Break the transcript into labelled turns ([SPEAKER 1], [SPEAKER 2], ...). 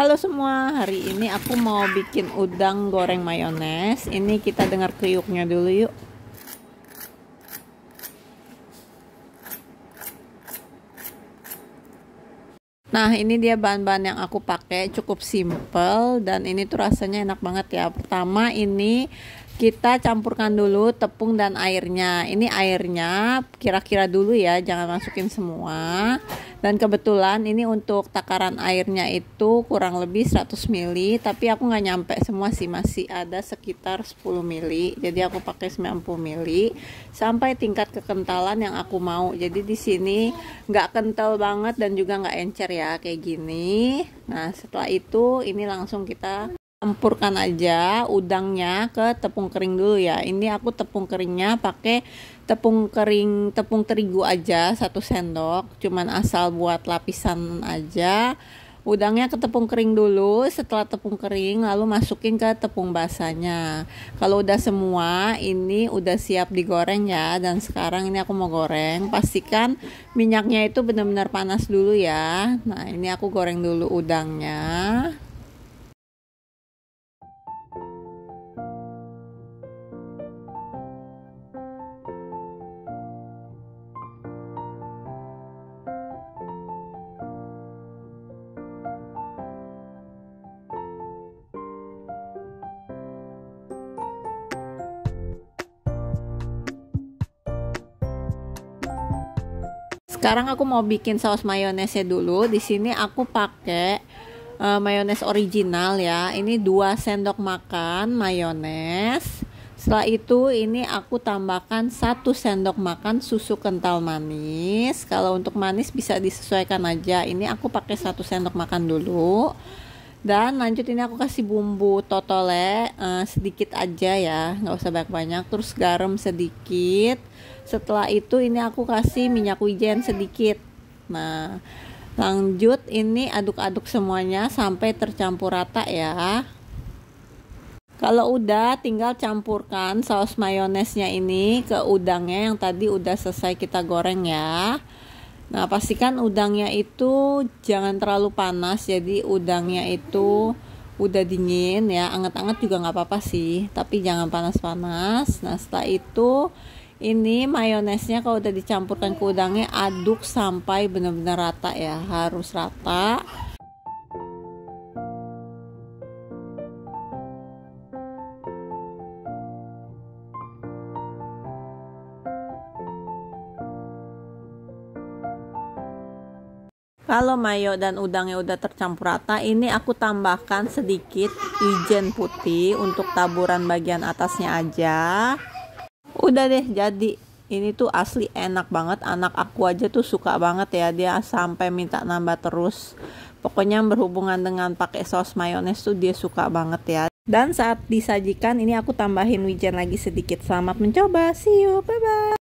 [SPEAKER 1] Halo semua, hari ini aku mau bikin udang goreng mayones. Ini kita dengar kriuknya dulu yuk. Nah, ini dia bahan-bahan yang aku pakai, cukup simple dan ini tuh rasanya enak banget ya. Pertama ini kita campurkan dulu tepung dan airnya ini airnya kira-kira dulu ya jangan masukin semua dan kebetulan ini untuk takaran airnya itu kurang lebih 100 ml tapi aku nggak nyampe semua sih masih ada sekitar 10 ml jadi aku pakai 90 ml sampai tingkat kekentalan yang aku mau. Jadi di sini nggak kental banget dan juga nggak encer ya kayak gini. Nah setelah itu ini langsung kita campurkan aja udangnya ke tepung kering dulu ya. Ini aku tepung keringnya pakai tepung kering tepung terigu aja satu sendok. Cuman asal buat lapisan aja. Udangnya ke tepung kering dulu. Setelah tepung kering lalu masukin ke tepung basahnya. Kalau udah semua ini udah siap digoreng ya. Dan sekarang ini aku mau goreng. Pastikan minyaknya itu benar-benar panas dulu ya. Nah ini aku goreng dulu udangnya Sekarang aku mau bikin saus mayonesnya dulu. Di sini aku pakai uh, mayones original ya. Ini 2 sendok makan mayones. Setelah itu ini aku tambahkan 1 sendok makan susu kental manis. Kalau untuk manis bisa disesuaikan aja. Ini aku pakai 1 sendok makan dulu. Dan lanjut ini aku kasih bumbu totole uh, sedikit aja ya, nggak usah banyak-banyak. Terus garam sedikit. Setelah itu ini aku kasih minyak wijen sedikit. Nah lanjut ini aduk-aduk semuanya sampai tercampur rata ya. Kalau udah tinggal campurkan saus mayonesnya ini ke udangnya yang tadi udah selesai kita goreng ya Nah, pastikan udangnya itu jangan terlalu panas, jadi udangnya itu udah dingin ya, anget-anget juga nggak apa-apa sih, tapi jangan panas-panas. Nah, setelah itu ini mayonesnya kalau udah dicampurkan ke udangnya aduk sampai benar-benar rata ya harus rata Kalau mayo dan udangnya udah tercampur rata, ini aku tambahkan sedikit wijen putih untuk taburan bagian atasnya aja. Udah deh jadi. Ini tuh asli enak banget. Anak aku aja tuh suka banget ya. Dia sampai minta nambah terus. Pokoknya berhubungan dengan pakai saus mayones tuh dia suka banget ya. Dan saat disajikan ini aku tambahin wijen lagi sedikit. Selamat mencoba. See you. Bye bye